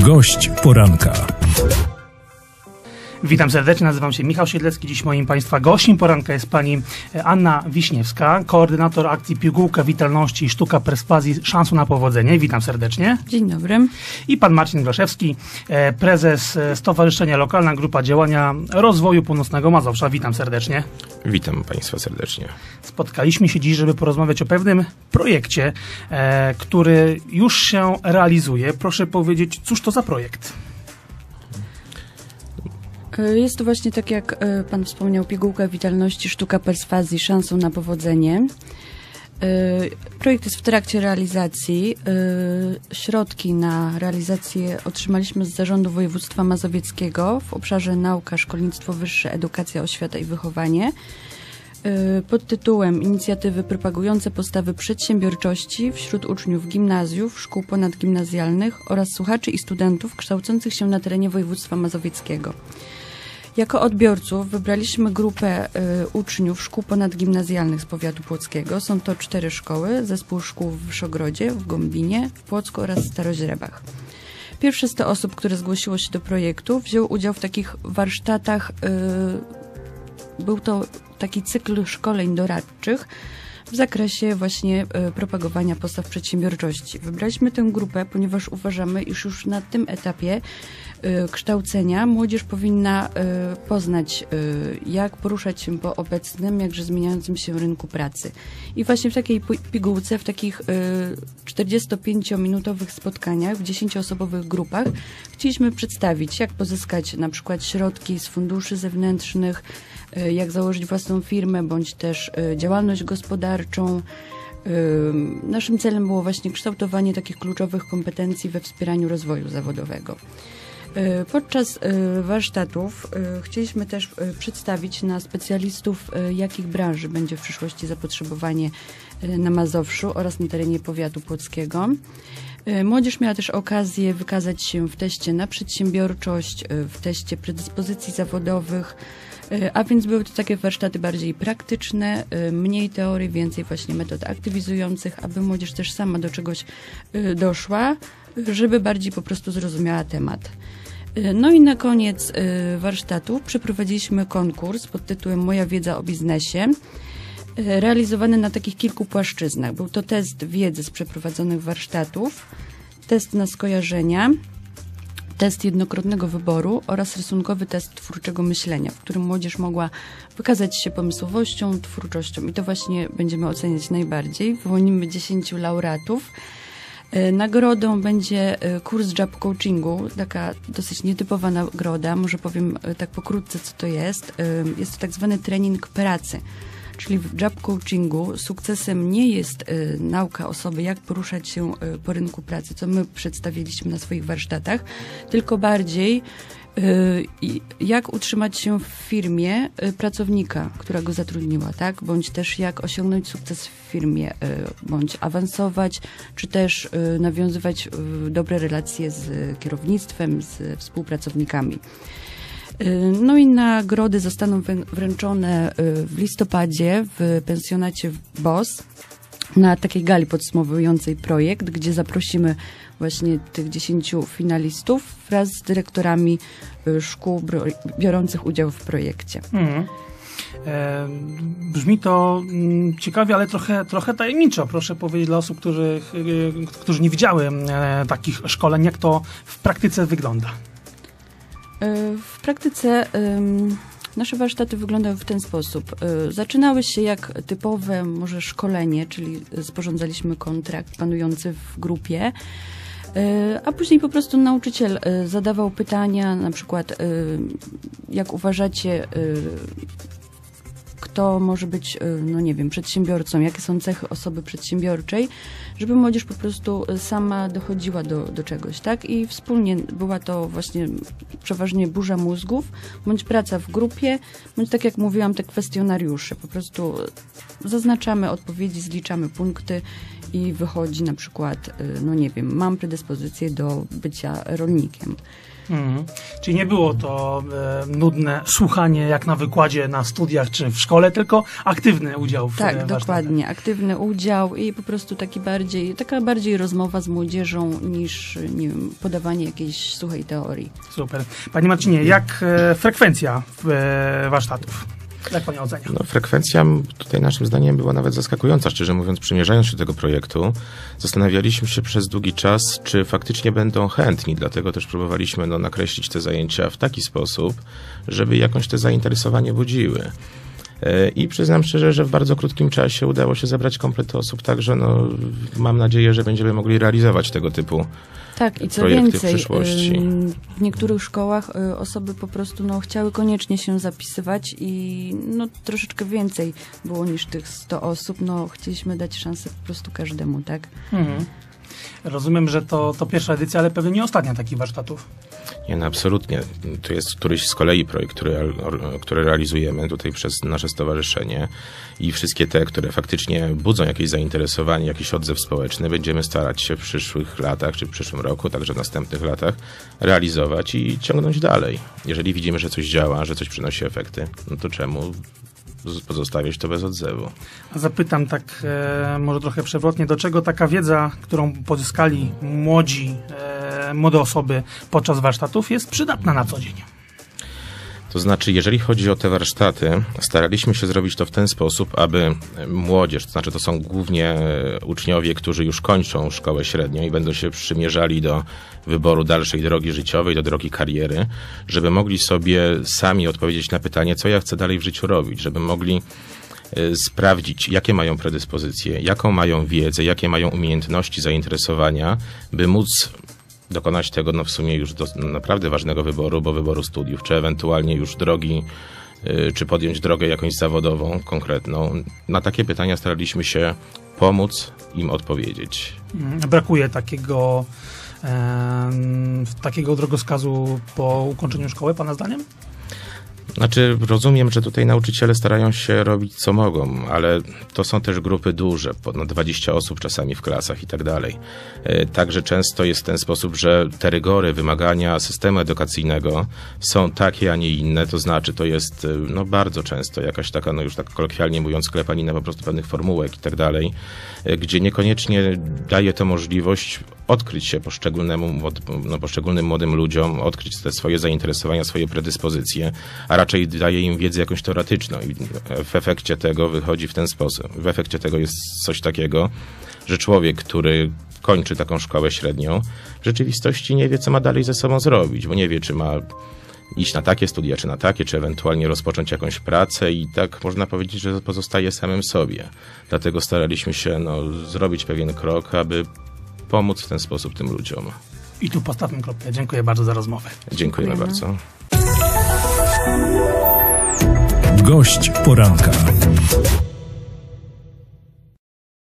Gość poranka. Witam serdecznie, nazywam się Michał Siedlecki. Dziś moim Państwa gościem poranka jest pani Anna Wiśniewska, koordynator akcji Pigułka Witalności i Sztuka Perswazji Szansu na Powodzenie. Witam serdecznie. Dzień dobry. I pan Marcin Groszewski, e, prezes e, Stowarzyszenia Lokalna Grupa Działania Rozwoju Północnego Mazowsza. Witam serdecznie. Witam Państwa serdecznie. Spotkaliśmy się dziś, żeby porozmawiać o pewnym projekcie, e, który już się realizuje. Proszę powiedzieć, cóż to za projekt? Jest to właśnie tak, jak Pan wspomniał, pigułka witalności, sztuka perswazji, szansą na powodzenie. Projekt jest w trakcie realizacji. Środki na realizację otrzymaliśmy z Zarządu Województwa Mazowieckiego w obszarze nauka, szkolnictwo wyższe, edukacja, oświata i wychowanie pod tytułem Inicjatywy propagujące postawy przedsiębiorczości wśród uczniów gimnazjów, szkół ponadgimnazjalnych oraz słuchaczy i studentów kształcących się na terenie województwa mazowieckiego. Jako odbiorców wybraliśmy grupę y, uczniów szkół ponadgimnazjalnych z powiatu płockiego. Są to cztery szkoły, zespół szkół w Wyszogrodzie, w Gąbinie, w Płocku oraz Staroźrebach. Pierwsze 100 osób, które zgłosiło się do projektu, wzięło udział w takich warsztatach. Y, był to taki cykl szkoleń doradczych w zakresie właśnie y, propagowania postaw przedsiębiorczości. Wybraliśmy tę grupę, ponieważ uważamy, iż już na tym etapie y, kształcenia młodzież powinna y, poznać, jak poruszać się po obecnym, jakże zmieniającym się rynku pracy. I właśnie w takiej pigułce, w takich 45-minutowych spotkaniach, w 10-osobowych grupach chcieliśmy przedstawić, jak pozyskać na przykład środki z funduszy zewnętrznych, jak założyć własną firmę, bądź też działalność gospodarczą. Naszym celem było właśnie kształtowanie takich kluczowych kompetencji we wspieraniu rozwoju zawodowego. Podczas warsztatów chcieliśmy też przedstawić na specjalistów, jakich branży będzie w przyszłości zapotrzebowanie na Mazowszu oraz na terenie powiatu płockiego. Młodzież miała też okazję wykazać się w teście na przedsiębiorczość, w teście predyspozycji zawodowych, a więc były to takie warsztaty bardziej praktyczne, mniej teorii, więcej właśnie metod aktywizujących, aby młodzież też sama do czegoś doszła, żeby bardziej po prostu zrozumiała temat. No i na koniec warsztatu przeprowadziliśmy konkurs pod tytułem Moja wiedza o biznesie, realizowany na takich kilku płaszczyznach. Był to test wiedzy z przeprowadzonych warsztatów, test na skojarzenia, test jednokrotnego wyboru oraz rysunkowy test twórczego myślenia, w którym młodzież mogła wykazać się pomysłowością, twórczością i to właśnie będziemy oceniać najbardziej. Wyłonimy 10 laureatów. Nagrodą będzie kurs job coachingu, taka dosyć nietypowa nagroda. Może powiem tak pokrótce, co to jest. Jest to tak zwany trening pracy. Czyli w job coachingu sukcesem nie jest nauka osoby, jak poruszać się po rynku pracy, co my przedstawiliśmy na swoich warsztatach, tylko bardziej jak utrzymać się w firmie pracownika, która go zatrudniła, tak? Bądź też jak osiągnąć sukces w firmie, bądź awansować, czy też nawiązywać dobre relacje z kierownictwem, z współpracownikami. No i nagrody zostaną wręczone w listopadzie w pensjonacie BOS na takiej gali podsumowującej projekt, gdzie zaprosimy właśnie tych dziesięciu finalistów wraz z dyrektorami szkół biorących udział w projekcie. Mhm. E, brzmi to mm, ciekawie, ale trochę, trochę tajemniczo. Proszę powiedzieć dla osób, którzy, którzy nie widziały e, takich szkoleń, jak to w praktyce wygląda. W praktyce nasze warsztaty wyglądały w ten sposób. Zaczynały się jak typowe może szkolenie, czyli sporządzaliśmy kontrakt panujący w grupie. A później po prostu nauczyciel zadawał pytania, na przykład jak uważacie, kto może być, no nie wiem, przedsiębiorcą, jakie są cechy osoby przedsiębiorczej, żeby młodzież po prostu sama dochodziła do, do czegoś, tak? I wspólnie była to właśnie przeważnie burza mózgów, bądź praca w grupie, bądź tak jak mówiłam, te kwestionariusze. Po prostu zaznaczamy odpowiedzi, zliczamy punkty i wychodzi na przykład, y, no nie wiem, mam predyspozycję do bycia rolnikiem. Mhm. Czyli nie było to e, nudne słuchanie jak na wykładzie na studiach czy w szkole, tylko aktywny udział w e, Tak, warsztatach. dokładnie. Aktywny udział i po prostu taki bardziej, taka bardziej rozmowa z młodzieżą niż nie wiem, podawanie jakiejś suchej teorii. Super. Panie Marcinie, jak e, frekwencja e, warsztatów? No, frekwencja tutaj naszym zdaniem była nawet zaskakująca. Szczerze mówiąc, przymierzając się do tego projektu, zastanawialiśmy się przez długi czas, czy faktycznie będą chętni. Dlatego też próbowaliśmy no, nakreślić te zajęcia w taki sposób, żeby jakąś te zainteresowanie budziły. E, I przyznam szczerze, że w bardzo krótkim czasie udało się zebrać komplet osób, także no, mam nadzieję, że będziemy mogli realizować tego typu Tak, i co projekty w więcej, w niektórych szkołach y, osoby po prostu no, chciały koniecznie się zapisywać i no, troszeczkę więcej było niż tych 100 osób. No, chcieliśmy dać szansę po prostu każdemu, tak? Mhm. Rozumiem, że to, to pierwsza edycja, ale pewnie nie ostatnia takich warsztatów. Nie, no absolutnie. To jest któryś z kolei projekt, który, który realizujemy tutaj przez nasze stowarzyszenie i wszystkie te, które faktycznie budzą jakieś zainteresowanie, jakiś odzew społeczny, będziemy starać się w przyszłych latach, czy w przyszłym roku, także w następnych latach realizować i ciągnąć dalej. Jeżeli widzimy, że coś działa, że coś przynosi efekty, no to czemu pozostawiać to bez odzewu. Zapytam tak e, może trochę przewrotnie, do czego taka wiedza, którą pozyskali młodzi, e, młode osoby podczas warsztatów jest przydatna na co dzień? To znaczy, jeżeli chodzi o te warsztaty, staraliśmy się zrobić to w ten sposób, aby młodzież, to znaczy to są głównie uczniowie, którzy już kończą szkołę średnią i będą się przymierzali do wyboru dalszej drogi życiowej, do drogi kariery, żeby mogli sobie sami odpowiedzieć na pytanie, co ja chcę dalej w życiu robić, żeby mogli e, sprawdzić, jakie mają predyspozycje, jaką mają wiedzę, jakie mają umiejętności, zainteresowania, by móc dokonać tego no w sumie już do, naprawdę ważnego wyboru, bo wyboru studiów, czy ewentualnie już drogi, y, czy podjąć drogę jakąś zawodową, konkretną. Na takie pytania staraliśmy się pomóc im odpowiedzieć. Mhm. Brakuje takiego, e, takiego drogowskazu po ukończeniu szkoły, Pana zdaniem? Znaczy, rozumiem, że tutaj nauczyciele starają się robić co mogą, ale to są też grupy duże, ponad 20 osób czasami w klasach i tak dalej. E, także często jest w ten sposób, że te rygory, wymagania systemu edukacyjnego są takie, a nie inne. To znaczy, to jest e, no, bardzo często jakaś taka, no już tak kolokwialnie mówiąc, sklepanina po prostu pewnych formułek i tak dalej, e, gdzie niekoniecznie daje to możliwość odkryć się poszczególnemu, no, poszczególnym młodym ludziom, odkryć te swoje zainteresowania, swoje predyspozycje, a raczej daje im wiedzę jakąś teoretyczną i w efekcie tego wychodzi w ten sposób. W efekcie tego jest coś takiego, że człowiek, który kończy taką szkołę średnią, w rzeczywistości nie wie, co ma dalej ze sobą zrobić, bo nie wie, czy ma iść na takie studia, czy na takie, czy ewentualnie rozpocząć jakąś pracę i tak można powiedzieć, że pozostaje samym sobie. Dlatego staraliśmy się no, zrobić pewien krok, aby pomóc w ten sposób tym ludziom. I tu postawmy kropkę. Dziękuję bardzo za rozmowę. Dziękujemy, Dziękujemy. bardzo. Gość poranka.